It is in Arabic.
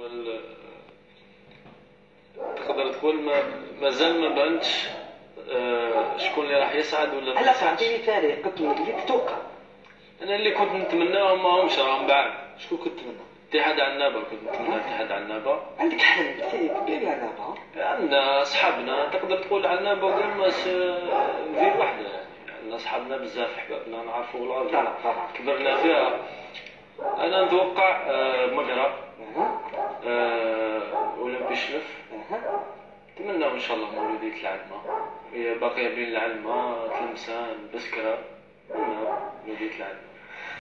وال... تقدر تقول ما مازال ما بانتش آه، شكون اللي راح يسعد ولا ما هلا تعطيني فريق كنت اللي تتوقع أنا اللي كنت نتمناهم ما همش راهم بعد. شكون كنت تتمنى؟ اتحاد عنابه كنت نتمنى اتحاد عنابه عندك حلم كبير على نابا عندنا أصحابنا تقدر تقول وقرمس آه، فيل واحدة يعني. عندنا أصحابنا بزاف أحبابنا نعرفوا الأرض. كبرنا فيها. أنا نتوقع مقرة آه، أها. نتمنى إن شاء الله مولودية العلمة. هي باقية بين العلمة تلمسان بسكرة. مولودية العلمة.